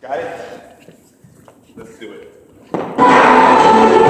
Got it? Let's do it.